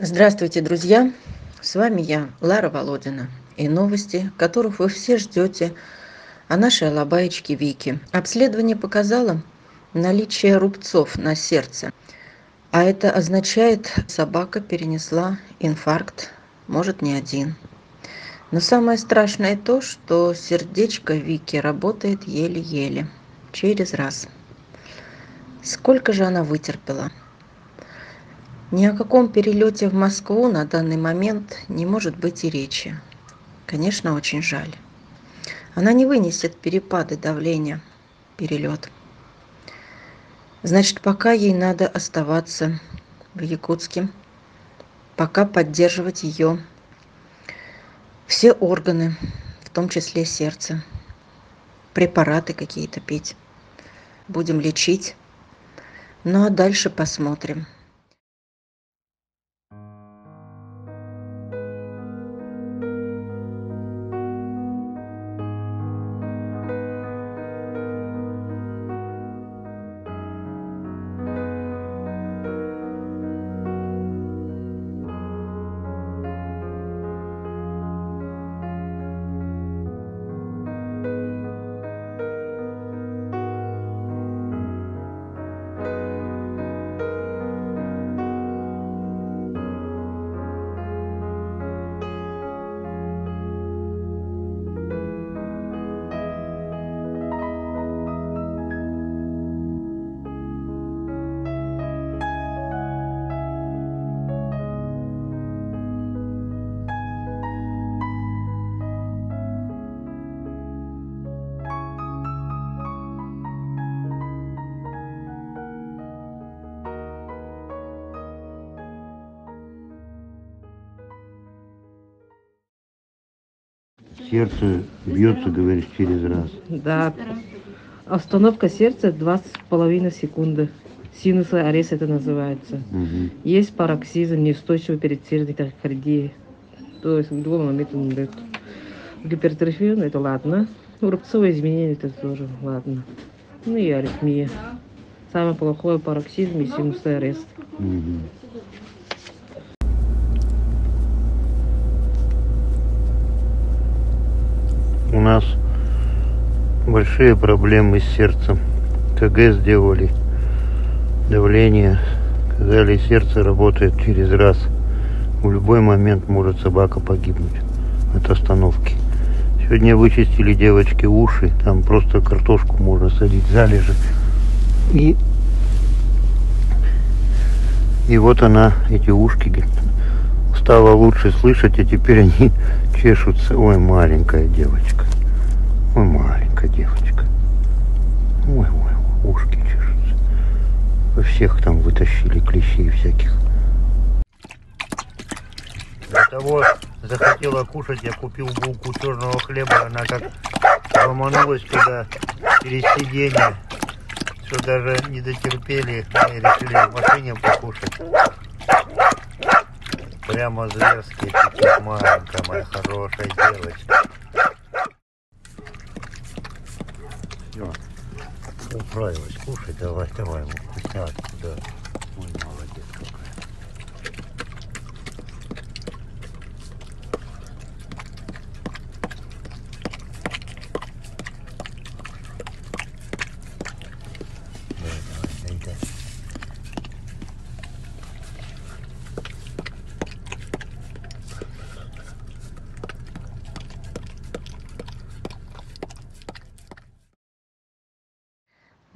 Здравствуйте, друзья! С вами я, Лара Володина, и новости, которых вы все ждете о нашей алабаечке Вики. Обследование показало наличие рубцов на сердце, а это означает, собака перенесла инфаркт, может не один. Но самое страшное то, что сердечко Вики работает еле-еле, через раз. Сколько же она вытерпела? Ни о каком перелете в Москву на данный момент не может быть и речи. Конечно, очень жаль. Она не вынесет перепады давления, перелет. Значит, пока ей надо оставаться в Якутске, пока поддерживать ее все органы, в том числе сердце, препараты какие-то пить. Будем лечить. Ну а дальше посмотрим. Сердце бьется, говоришь, через раз. Да. Остановка сердца два с половиной секунды. Синусовый арест это называется. Мгм. Есть пароксизм, неустойчивый передсердной тахикардии. То есть два момента нет. Гипертрофия, ну, это ладно. Рубцовые изменения, это тоже ладно. Ну и аритмия. Самое плохое пароксизм и синусовый арест. Мгм. Нас большие проблемы с сердцем. КГ сделали, давление. Сказали, сердце работает через раз. В любой момент может собака погибнуть от остановки. Сегодня вычистили девочке уши. Там просто картошку можно садить, залежи. И, и вот она, эти ушки, говорит, стала лучше слышать, а теперь они чешутся. Ой, маленькая девочка. Ой, маленькая девочка. Ой, ой, ушки чешутся. Всех там вытащили клещей всяких. Для того захотела кушать, я купил булку черного хлеба, она как ломанулась туда через сиденье, что даже не дотерпели и решили в машине покушать. Прямо зверский аппетит, маленькая моя хорошая девочка. Управилась, кушай, давай, давай, вкусняшку, да. Ой, молодец какая. Давай, давай, дай, дай.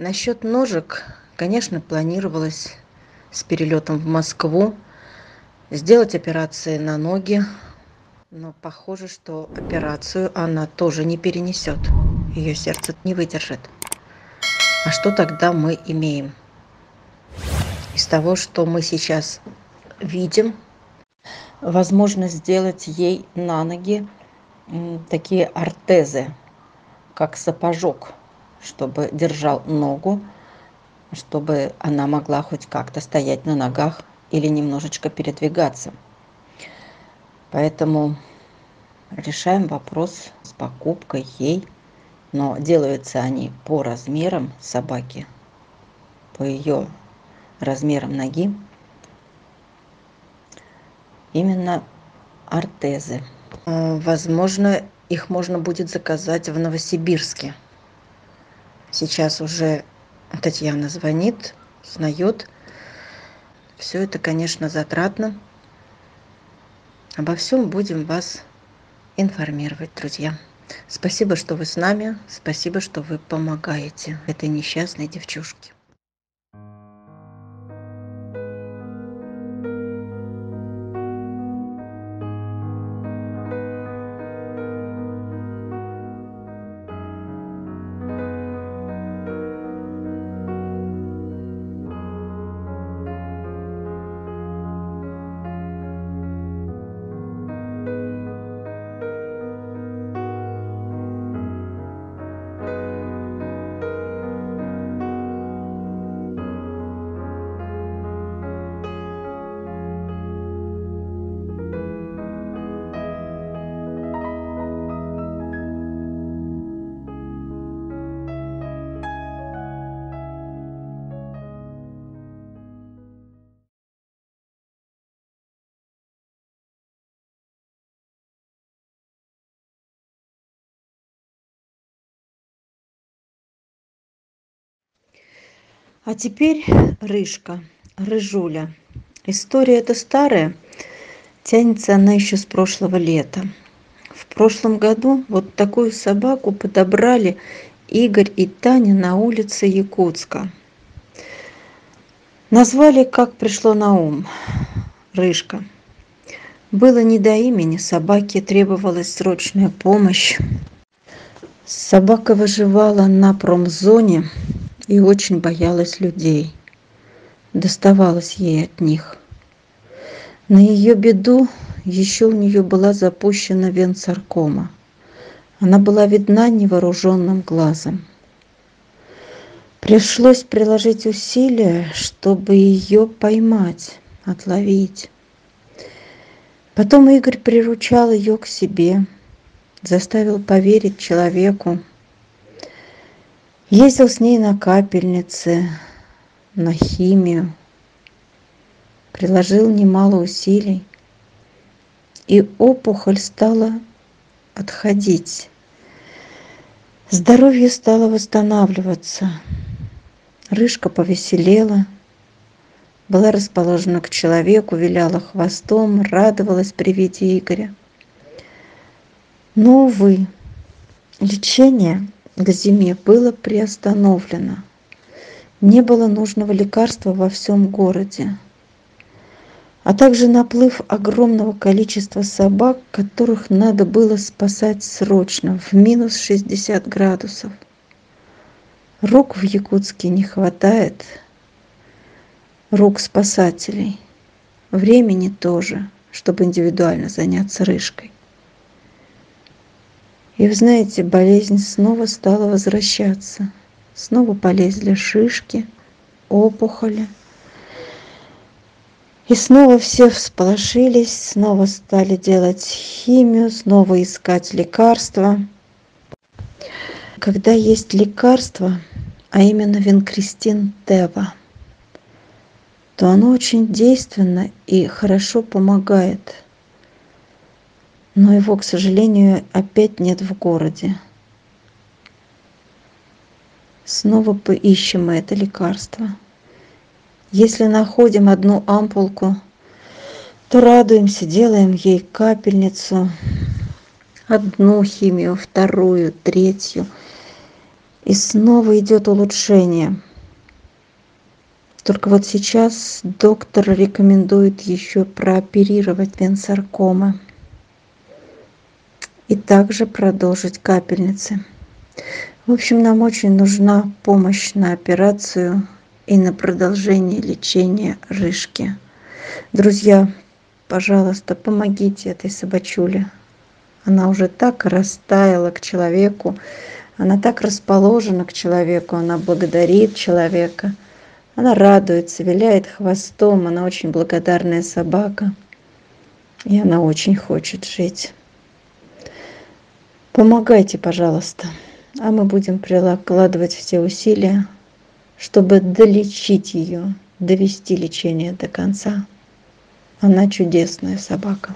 Насчет ножек, конечно, планировалось с перелетом в Москву сделать операции на ноги, но похоже, что операцию она тоже не перенесет. Ее сердце не выдержит. А что тогда мы имеем? Из того, что мы сейчас видим, возможно сделать ей на ноги такие ортезы, как сапожок, чтобы держал ногу, чтобы она могла хоть как-то стоять на ногах или немножечко передвигаться. Поэтому решаем вопрос с покупкой ей, но делаются они по размерам собаки, по ее размерам ноги. именно артезы. А, возможно, их можно будет заказать в Новосибирске. Сейчас уже Татьяна звонит, узнает. Все это, конечно, затратно. Обо всем будем вас информировать, друзья. Спасибо, что вы с нами. Спасибо, что вы помогаете этой несчастной девчушке. А теперь Рыжка, Рыжуля. История эта старая, тянется она еще с прошлого лета. В прошлом году вот такую собаку подобрали Игорь и Таня на улице Якутска. Назвали, как пришло на ум, Рыжка. Было не до имени, собаке требовалась срочная помощь. Собака выживала на промзоне, и очень боялась людей. Доставалось ей от них. На ее беду еще у нее была запущена венцаркома. Она была видна невооруженным глазом. Пришлось приложить усилия, чтобы ее поймать, отловить. Потом Игорь приручал ее к себе, заставил поверить человеку, Ездил с ней на капельницы, на химию, приложил немало усилий, и опухоль стала отходить. Здоровье стало восстанавливаться. Рыжка повеселела, была расположена к человеку, виляла хвостом, радовалась при виде Игоря. Но, увы, лечение к зиме было приостановлено. Не было нужного лекарства во всем городе, а также наплыв огромного количества собак, которых надо было спасать срочно, в минус 60 градусов. Рук в Якутске не хватает, рук спасателей. Времени тоже, чтобы индивидуально заняться рыжкой. И вы знаете, болезнь снова стала возвращаться. Снова полезли шишки, опухоли. И снова все всполошились, снова стали делать химию, снова искать лекарства. Когда есть лекарство, а именно винкристин Тева, то оно очень действенно и хорошо помогает – но его, к сожалению, опять нет в городе. Снова поищем мы это лекарство. Если находим одну ампулку, то радуемся, делаем ей капельницу, одну химию, вторую, третью. И снова идет улучшение. Только вот сейчас доктор рекомендует еще прооперировать венсаркомы и также продолжить капельницы. В общем, нам очень нужна помощь на операцию и на продолжение лечения рыжки. Друзья, пожалуйста, помогите этой собачуле. Она уже так растаяла к человеку, она так расположена к человеку, она благодарит человека, она радуется, виляет хвостом, она очень благодарная собака, и она очень хочет жить. Помогайте, пожалуйста, а мы будем прикладывать все усилия, чтобы долечить ее, довести лечение до конца. она чудесная собака